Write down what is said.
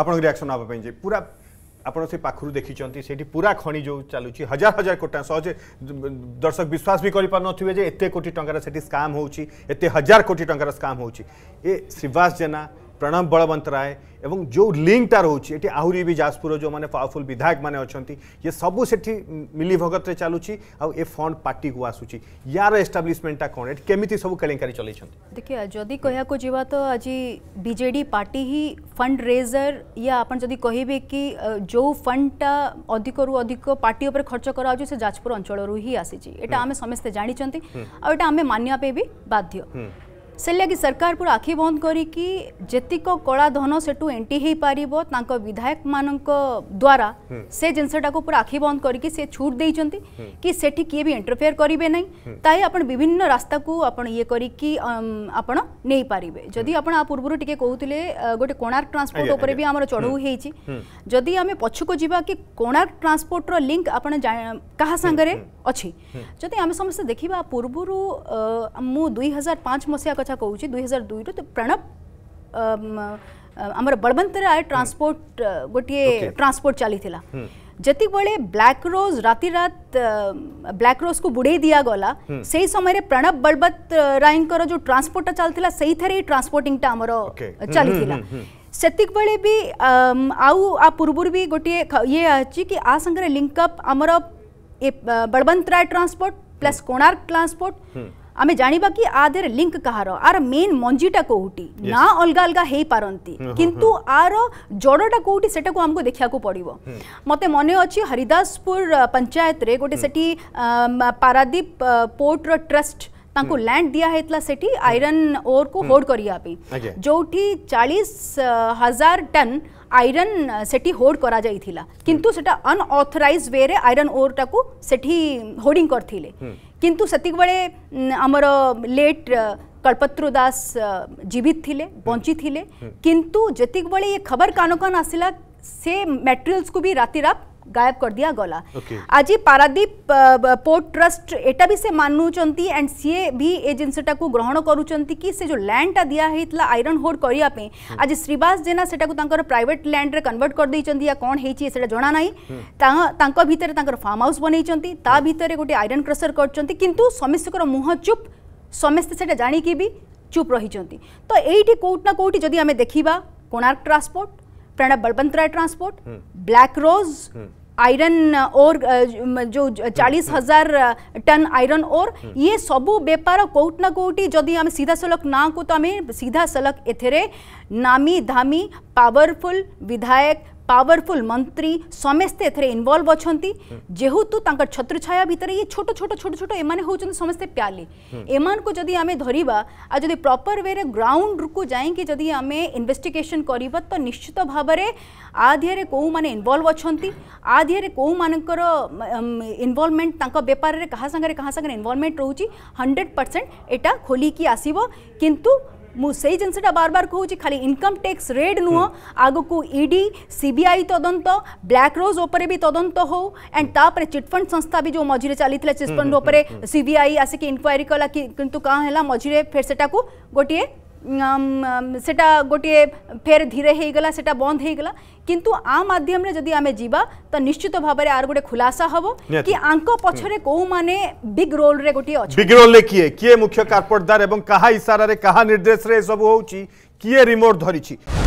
आपसन आवाज पूरा आपड़ से पाखु देखी से पूरा खी जो चलू हजार हजार कोटी टाँग सहजे दर्शक विश्वास भी करें एत कोटी टकर स्काम होते हजार कोटी टकर स्काम हो श्रीवास जेना प्रणव बलवंत राय एवं जो लिंकटा रोचे ये आहरी भी जाजपुर जो मैंने पावरफुल विधायक मैंने अच्छा ये सब से मिली भगत चलुची आउ ए फंड पार्टी को आसूसी यार एस्टाब्लीशमेंटा कौन केमी सब के चलते देखिए जदि कह तो आज बजे पार्टी ही फंड रेजर या आप जब कह जो फंडटा अधिक रू अधिक पार्टी उपर खर्च कराऊ से जाजपुर अंचल ही आसी हम्म। आम समस्ते जानते आम मानवाप भी बाध्य हम्म। से लगी सरकार पूरा आखि बंद करी जेतिक कला एंटी पार विधायक मान द्वारा हम्म। से जिनटा पूरा आखि बंद करूट से छूट हम्म। कि किए भी इंटरफेयर करेंगे ना ताई आप विभिन्न रास्ता को आप ये करेंगे जदि आप पूर्व टी कहते गोटे कोणार्क ट्रांसपोर्ट उपर भी आम चढ़ऊ होती जदि आम पछक जावा कि कोणार्क ट्रांसपोर्ट रिंक आप क्या सागर अच्छी जदि समस्त देखा पूर्व मु दुई हजार पाँच मसीहा कथा कहूँ दुई हजार दुई रु तो प्रणव आम बलबंतर आए ट्रांसपोर्ट गोटे ट्रांसपोर्ट चली जति बड़े ब्लैक रोज राति रात ब्लैक रोज को बुड़े दिया गला सही समय रे प्रणव बलबत राय जो ट्रांसपोर्ट चलता सही थे ट्रांसपोर्टिंग आम चली से बड़े भी आउ आ पूर्व भी गोटे ये अच्छी कि आ संगे लिंकअप आमर એ Balwantrai transport plus Konark transport ଆମେ ଜାଣିବା କି ଆ ଦେହରେ ଲିଙ୍କ କାହାର ଆର ମେନ୍ ମଞ୍ଜିଟା କୋଉଠି ନା ଅଲଗା ଅଲଗା ହେଇପାରନ୍ତି କିନ୍ତୁ ଆର ଜଡ଼ଟା କୋଉଠି ସେଟାକୁ ଆମକୁ ଦେଖିବାକୁ ପଡ଼ିବ ମୋତେ ମନେ ଅଛି ହରିଦାସପୁର ପଞ୍ଚାୟତରେ ଗୋଟେ ସେଠି ପାରାଦୀପ ପୋର୍ଟର ଟ୍ରଷ୍ଟ तांको लैंड हम्म। दिया है इतला सेठी आयरन ओर को होड करिया पे जो उठी चालीस हजार टन आयरन सेठी होड करा जाई थीला हम्म। किंतु सेटा अनऑथराइज वे रे आयरन ओर टाको सेठी होडिंग कर थीले हम्म। किंतु सतीक बड़े अमर लेट कल्पत्रु दास जीवित थीले बंची थीले किंतु जतिक बड़े ये खबर कान आसला से मटेरियल्स को भी रातिरात गायब कर दिया गला आज पारादीप पोर्ट ट्रस्ट एटा भी से मानुंट एंड सीए भी ए जिनसा को ग्रहण करुँचे कि दिया आईरन होल्ड करने आज श्रीवास जेना से प्राइट लैंड रे कन्वर्ट करदे या कौन होता जना नहीं भितर फार्म हाउस बनईर गोटे आईरन क्रसर कर समस्त मुह चुप समस्त से जाणी भी चुप रही तो ये कौटना कौट जदि देखा Konark transport Pranab Balwantrai transport black rose iron ore uh, जो चालीस hmm, hmm. हजार uh, ton iron ore hmm. ये सब बेपार कौटना ना कौटि जदि आम सीधा सलख ना को तो आम सीधा सलख एथेरे नामी धामी पावरफुल विधायक पावरफुल मंत्री समस्ते इनवल्व अच्छा जेहेतु तक छत्रछाया भितर ये छोट छोट छोट छोट एम होते समस्ते प्याली एम को जदि आम धरवा आदि प्रपर वे रे ग्राउंड को जदि इनभेस्टिगेसन इनभेटिगेसन कर तो निश्चित भाव आ दीहर कौ मैंने इनवल्व अच्छा आ दीहर कौ मानकर इनवल्वमेंट बेपारे क्या सांगे क्या सांगे इनवल्वमेंट रोचे हंड्रेड परसेंट यहाँ खोलिकी आसव कितु ମୁଁ ସେଇ ଜିନିଷଟା ବାର ବାର କହୁଛି ଖାଲି ଇନକମ୍ ଟ୍ୟାକ୍ସ ରେଡ୍ ନୁହଁ ଆଗକୁ ଇଡି ସିବିଆଇ ତଦନ୍ତ ବ୍ଲାକ୍ ରୋଜ୍ ଉପରେ ବି ତଦନ୍ତ ହଉ ଆଣ୍ଡ ତାପରେ ଚିଟଫଣ୍ଡ ସଂସ୍ଥା ବି ଯେଉଁ ମଝିରେ ଚାଲିଥିଲା ଚିଟଫଣ୍ଡ ଉପରେ ସିବିଆଇ ଆସିକି ଇନକ୍ୱାରି କଲା କିନ୍ତୁ କ'ଣ ହେଲା ମଝିରେ ଫେର୍ ସେଟାକୁ ଗୋଟିଏ से गोटे फेर धीरे से बंद होगा किंतु आम माध्यम जदि आम जीवा तो निश्चित भाव में आर गोटे खुलासा हम कि पचर को बिग रोल रे गोटे बिग रोल किए किए मुख्य कारपटदार एवं कहा इशारा रे कहा निर्देश रे सब हो किए रिमोट धरी